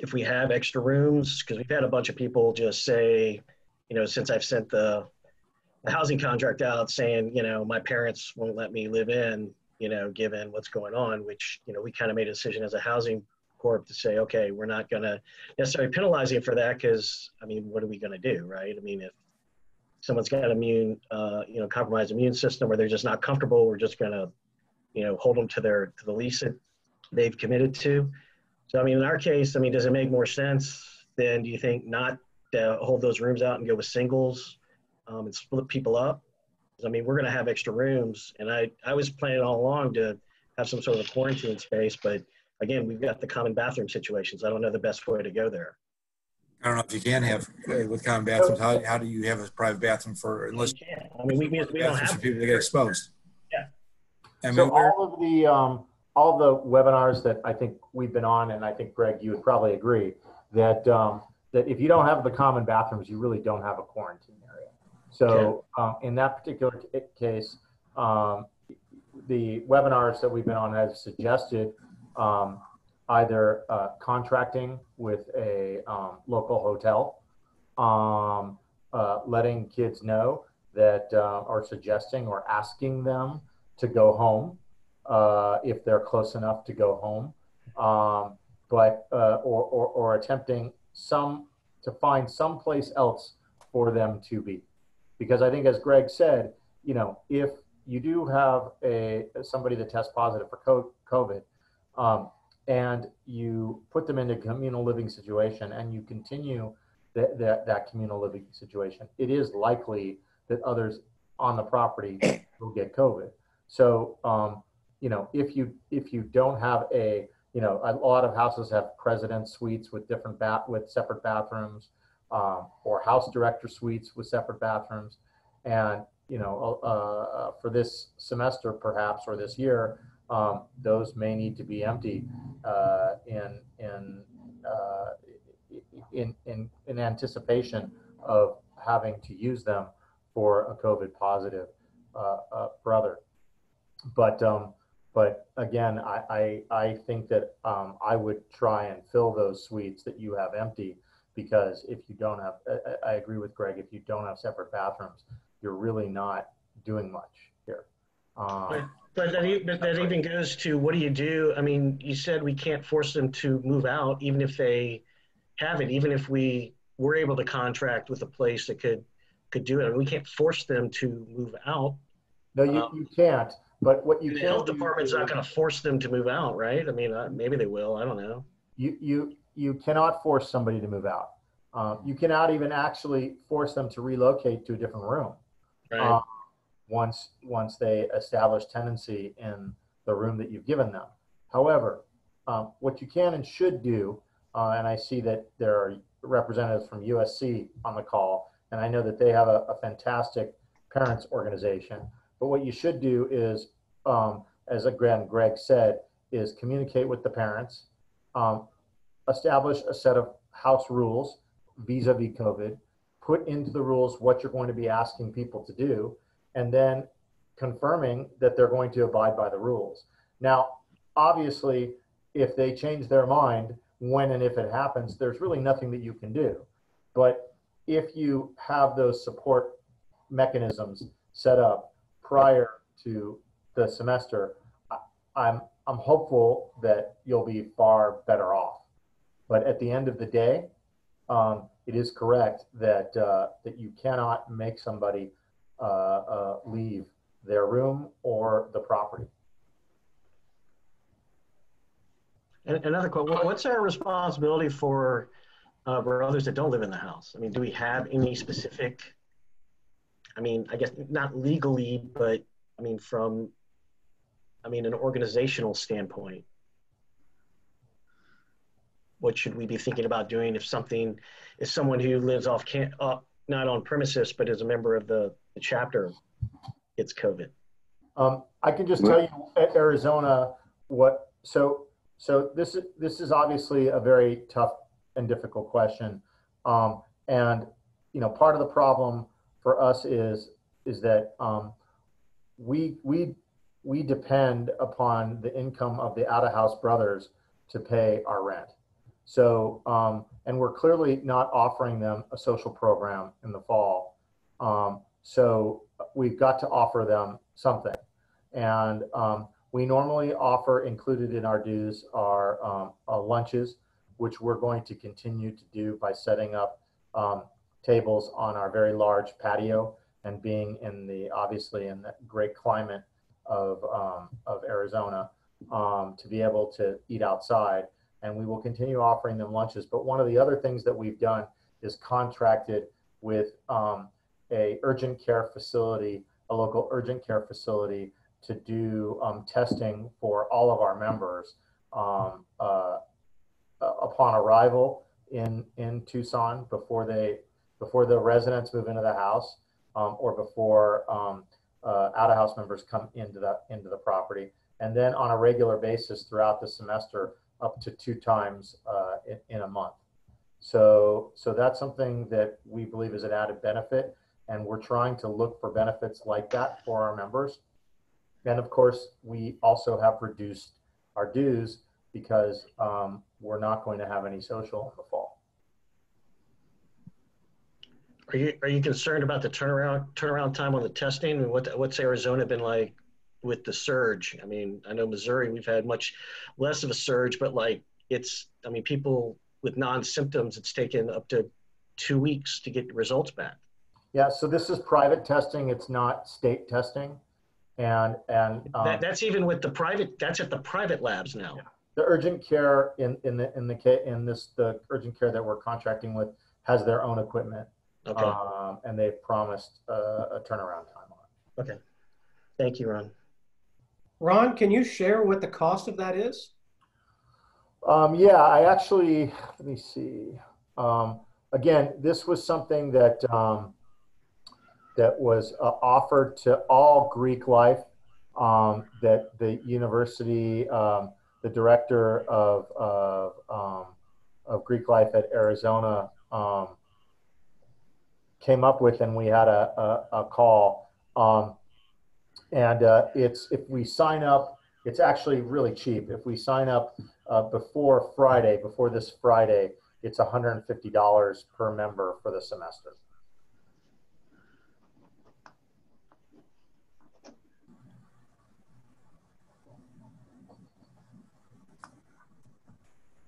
if we have extra rooms? Because we've had a bunch of people just say, you know, since I've sent the, the housing contract out saying, you know, my parents won't let me live in, you know, given what's going on, which, you know, we kind of made a decision as a housing corp to say, okay, we're not going to necessarily penalize you for that because, I mean, what are we going to do, right? I mean, if someone's got an immune, uh, you know, compromised immune system or they're just not comfortable, we're just going to, you know, hold them to their to the lease that they've committed to. So, I mean, in our case, I mean, does it make more sense than do you think not to hold those rooms out and go with singles um, and split people up? I mean, we're going to have extra rooms, and I I was planning all along to have some sort of a quarantine space, but again, we've got the common bathroom situations. I don't know the best way to go there. I don't know if you can have uh, with common bathrooms. How, how do you have a private bathroom for unless You can't. I mean, we, we, we don't bathrooms for have. people to get exposed? Yeah. I mean, So all of the, um, all the webinars that I think we've been on, and I think Greg, you would probably agree, that, um, that if you don't have the common bathrooms, you really don't have a quarantine area. So, um, in that particular ca- case, um, the webinars that we've been on have suggested, um, either, uh, contracting with a, um, local hotel, um, uh, letting kids know that, uh, or suggesting or asking them to go home uh, if they're close enough to go home, um, but uh, or, or or attempting some to find some place else for them to be, because I think as Greg said, you know, if you do have a somebody that tests positive for COVID, um, and you put them into communal living situation, and you continue that that, that communal living situation, it is likely that others on the property will get COVID. So, um, you know, if you if you don't have a, you know, a lot of houses have president suites with different bath with separate bathrooms, um, or house director suites with separate bathrooms, and you know, uh, for this semester perhaps or this year, um, those may need to be empty uh, in in, uh, in in in anticipation of having to use them for a COVID positive uh, uh, brother. But um, but again, I, I I think that um, I would try and fill those suites that you have empty because if you don't have, I, I agree with Greg. If you don't have separate bathrooms, you're really not doing much here. Um, But that, e- but that even goes to what do you do? I mean, you said we can't force them to move out, even if they have it, even if we were able to contract with a place that could could do it. I mean, we can't force them to move out. no, you, Um, you can't. But what you the health do department's is- not going to force them to move out, right? I mean, uh, maybe they will. I don't know. you you you cannot force somebody to move out. Um, you cannot even actually force them to relocate to a different room. Right. um, once once they establish tenancy in the room that you've given them. However, um, what you can and should do, uh, and I see that there are representatives from USC on the call, and I know that they have a, a fantastic parents organization. But what you should do is, um, as again Greg said, is communicate with the parents, um, establish a set of house rules vis-a-vis COVID, put into the rules what you're going to be asking people to do, and then confirming that they're going to abide by the rules. Now, obviously, if they change their mind, when and if it happens, there's really nothing that you can do. But if you have those support mechanisms set up prior to the semester, I'm, I'm hopeful that you'll be far better off. But at the end of the day, um, it is correct that, uh, that you cannot make somebody, uh, uh, leave their room or the property. And another quote, what's our responsibility for uh, brothers that don't live in the house? I mean, do we have any specific, I mean, I guess not legally, but I mean, from, I mean, an organizational standpoint? What should we be thinking about doing if something, if someone who lives off, can uh, not on premises, but is a member of the, the chapter gets COVID? Um, I can just tell you at Arizona what so so this is this is obviously a very tough and difficult question. Um, and you know, part of the problem for us is is that um, we we we depend upon the income of the out of house brothers to pay our rent. So um, and we're clearly not offering them a social program in the fall. Um, so we've got to offer them something. And um, we normally offer included in our dues are um, uh, lunches, which we're going to continue to do by setting up um, tables on our very large patio and being in the obviously in the great climate of um, of Arizona um, to be able to eat outside. And we will continue offering them lunches. But one of the other things that we've done is contracted with um, a urgent care facility, a local urgent care facility to do um, testing for all of our members um, uh, uh, upon arrival in in Tucson before they before the residents move into the house um, or before um, uh, out of house members come into the into the property, and then on a regular basis throughout the semester up to two times uh, in, in a month. So so that's something that we believe is an added benefit, and we're trying to look for benefits like that for our members. And of course, we also have reduced our dues because um, we're not going to have any social in the fall. Are you, are you concerned about the turnaround, turnaround time on the testing? I mean, what, what's Arizona been like with the surge? I mean, I know Missouri, we've had much less of a surge, but like it's, I mean, people with non-symptoms, it's taken up to two weeks to get results back. Yeah, so this is private testing. It's not state testing. And, and um, That, that's even with the private, that's at the private labs now. the urgent care in, in the, in the, in this, the urgent care that we're contracting with has their own equipment. Okay, Um, and they've promised uh, a turnaround time on it. okay. Thank you, Ron. Ron, can you share what the cost of that is? Um, yeah, I actually, let me see. Um, again, this was something that, um, that was uh, offered to all Greek life, um, that the university, um, the director of, of, um, of Greek life at Arizona, um, came up with, and we had a, a, a call. Um, and uh, it's, if we sign up, it's actually really cheap. If we sign up uh, before Friday, before this Friday, it's $150 per member for the semester.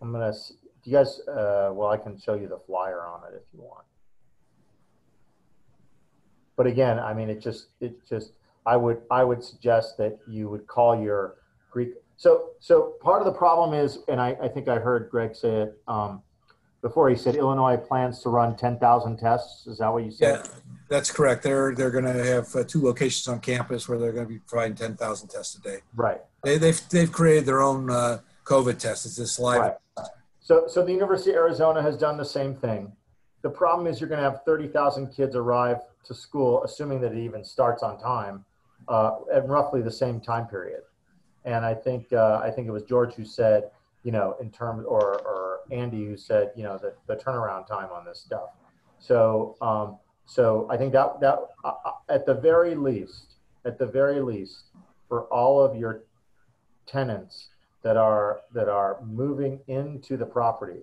I'm gonna, do you guys, uh, well, I can show you the flyer on it if you want. But again, I mean, it just, it just, I would, I would suggest that you would call your Greek. So, so part of the problem is, and I, I think I heard Greg say it um, before. He said Illinois plans to run 10,000 tests. Is that what you said? Yeah, that's correct. They're, they're going to have uh, two locations on campus where they're going to be providing 10,000 tests a day. Right. They, they've, they've created their own uh, COVID test. It's saliva. Right. So, so the University of Arizona has done the same thing. The problem is you're going to have 30,000 kids arrive to school, assuming that it even starts on time, uh, at roughly the same time period. And I think uh, I think it was George who said, you know, in terms, or or Andy who said, you know, the, the turnaround time on this stuff. So um, so I think that that uh, uh, at the very least, at the very least, for all of your tenants that are that are moving into the property,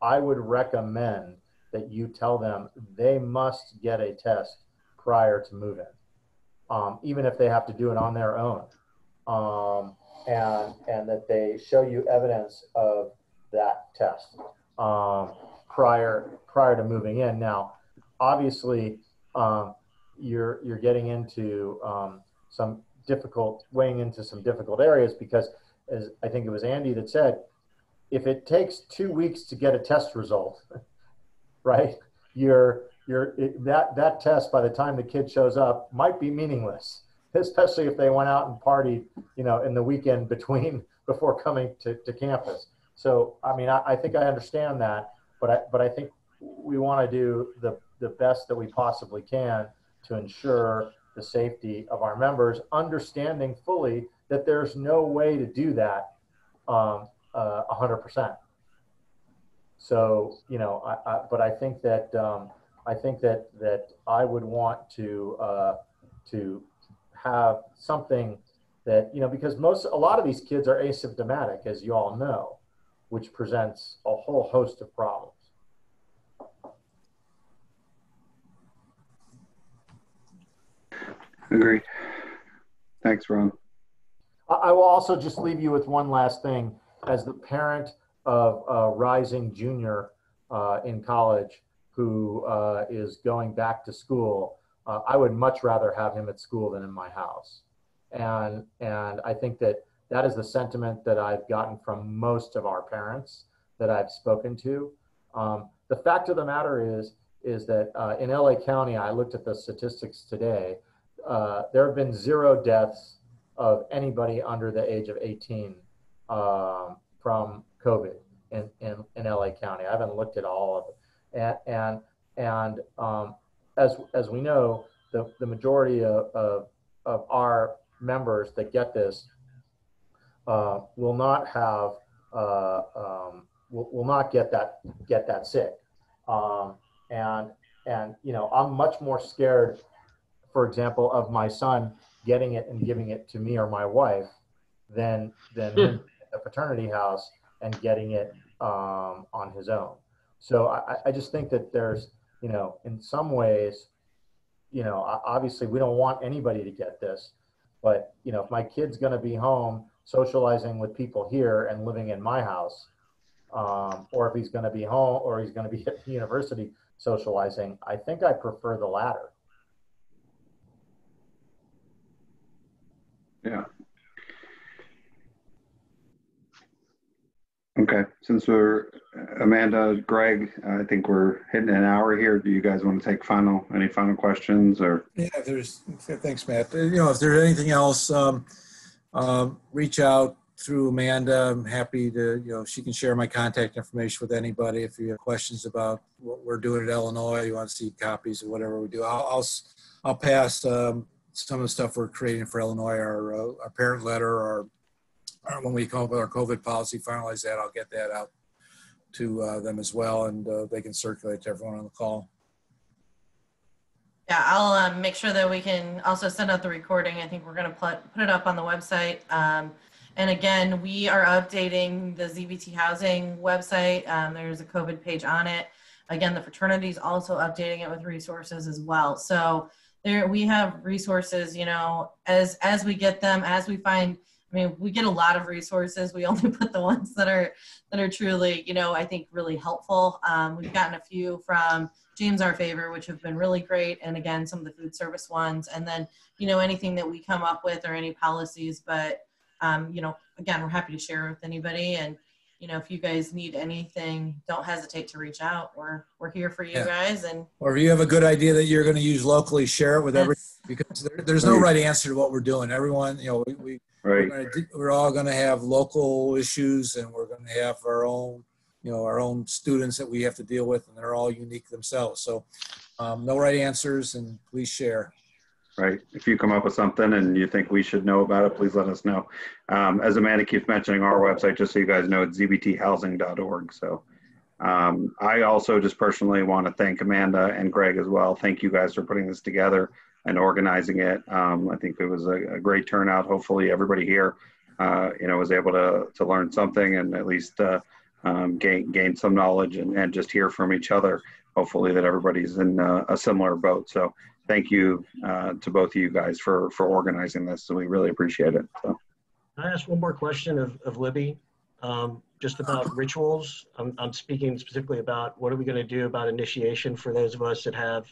I would recommend that you tell them they must get a test prior to move in, um, even if they have to do it on their own, um, and and that they show you evidence of that test um, prior prior to moving in. Now, obviously, um, you're you're getting into um, some difficult weighing into some difficult areas because, as I think it was Andy that said, if it takes two weeks to get a test result, right? You're you're it, that that test by the time the kid shows up might be meaningless, especially if they went out and partied, you know, in the weekend between before coming to, to campus. So I mean, I, I think I understand that, but I but I think we want to do the the best that we possibly can to ensure the safety of our members, understanding fully that there's no way to do that um, uh, 100%. So, you know, I, I, but I think that um, I think that that I would want to uh, to have something that you know because most a lot of these kids are asymptomatic, as you all know, which presents a whole host of problems. Agree. Thanks, Ron. I will also just leave you with one last thing. As the parent of a rising junior uh, in college who uh, is going back to school, uh, I would much rather have him at school than in my house. And, and I think that that is the sentiment that I've gotten from most of our parents that I've spoken to. Um, the fact of the matter is, is that uh, in LA County, I looked at the statistics today, uh, there have been zero deaths of anybody under the age of 18 um, from COVID in, in, in LA County. I haven't looked at all of it. And, and, and um, as, as we know, the, the majority of, of, of our members that get this uh, will not have, uh, um, will, will not get that, get that sick. Um, and, and, you know, I'm much more scared for example, of my son getting it and giving it to me or my wife than than a fraternity house and getting it um, on his own. So I, I just think that there's, you know, in some ways, you know, obviously we don't want anybody to get this, but you know, if my kid's going to be home socializing with people here and living in my house, um, or if he's going to be home or he's going to be at the university socializing, I think I prefer the latter. Yeah. Okay, since we're Amanda, Greg, I think we're hitting an hour here. Do you guys want to take final any final questions or? Yeah, if there's thanks, Matt. You know, if there's anything else, um, um, reach out through Amanda. I'm happy to you know she can share my contact information with anybody if you have questions about what we're doing at Illinois. You want to see copies of whatever we do. I'll I'll, I'll pass um, some of the stuff we're creating for Illinois, our, uh, our parent letter, our, when we come up with our COVID policy, finalize that, I'll get that out to uh, them as well, and uh, they can circulate to everyone on the call. Yeah, I'll um, make sure that we can also send out the recording. I think we're going to put, put it up on the website. Um, and again, we are updating the ZBT housing website. Um, there's a COVID page on it. Again, the fraternity is also updating it with resources as well. So there we have resources you know as as we get them as we find i mean we get a lot of resources we only put the ones that are that are truly you know i think really helpful um, we've gotten a few from James R. Favor which have been really great and again some of the food service ones and then you know anything that we come up with or any policies but um, you know again we're happy to share with anybody and you know, if you guys need anything, don't hesitate to reach out. We're we're here for you yeah. guys. And or if you have a good idea that you're going to use locally, share it with yes. everyone because there, there's no right answer to what we're doing. Everyone, you know, we, we right. we're, do, we're all going to have local issues, and we're going to have our own, you know, our own students that we have to deal with, and they're all unique themselves. So, um, no right answers, and please share right? If you come up with something and you think we should know about it, please let us know. Um, as Amanda keeps mentioning, our website, just so you guys know, it's zbthousing.org. So um, I also just personally want to thank Amanda and Greg as well. Thank you guys for putting this together and organizing it. Um, I think it was a, a, great turnout. Hopefully, everybody here uh, you know, was able to, to learn something and at least uh, um, gain, gain some knowledge and, and just hear from each other. Hopefully that everybody's in uh, a similar boat. So thank you uh, to both of you guys for, for organizing this. So we really appreciate it. So. Can I ask one more question of, of Libby? Um, just about rituals. I'm, I'm speaking specifically about what are we going to do about initiation for those of us that have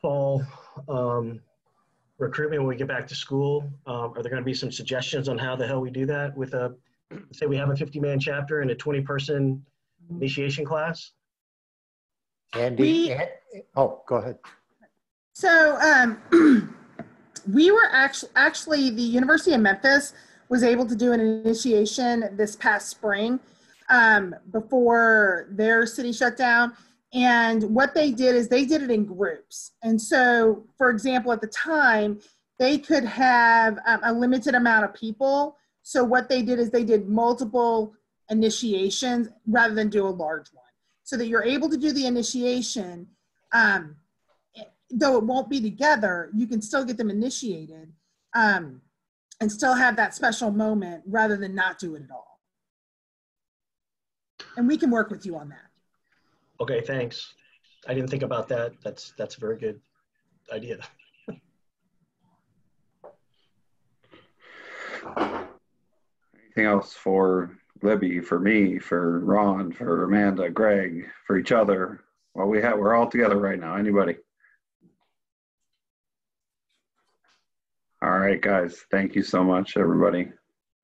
fall um, recruitment when we get back to school. Um, are there going to be some suggestions on how the hell we do that with a, say we have a 50 man chapter and a 20 person initiation class? Andy, We- An- oh, go ahead. So um, we were actually actually the University of Memphis was able to do an initiation this past spring um, before their city shut down. And what they did is they did it in groups. And so, for example, at the time, they could have um, a limited amount of people. So what they did is they did multiple initiations rather than do a large one, so that you're able to do the initiation. Um, though it won't be together, you can still get them initiated um, and still have that special moment rather than not do it at all. And we can work with you on that. Okay, thanks. I didn't think about that. That's, that's a very good idea. Anything else for Libby, for me, for Ron, for Amanda, Greg, for each other? Well, we have, we're all together right now. Anybody? All right, guys. Thank you so much, everybody.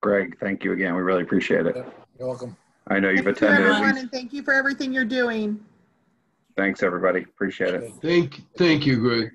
Greg, thank you again. We really appreciate it. You're welcome. I know you've Thank you, attended. everyone, and thank you for everything you're doing. Thanks, everybody. Appreciate it. Thank, thank you, Greg.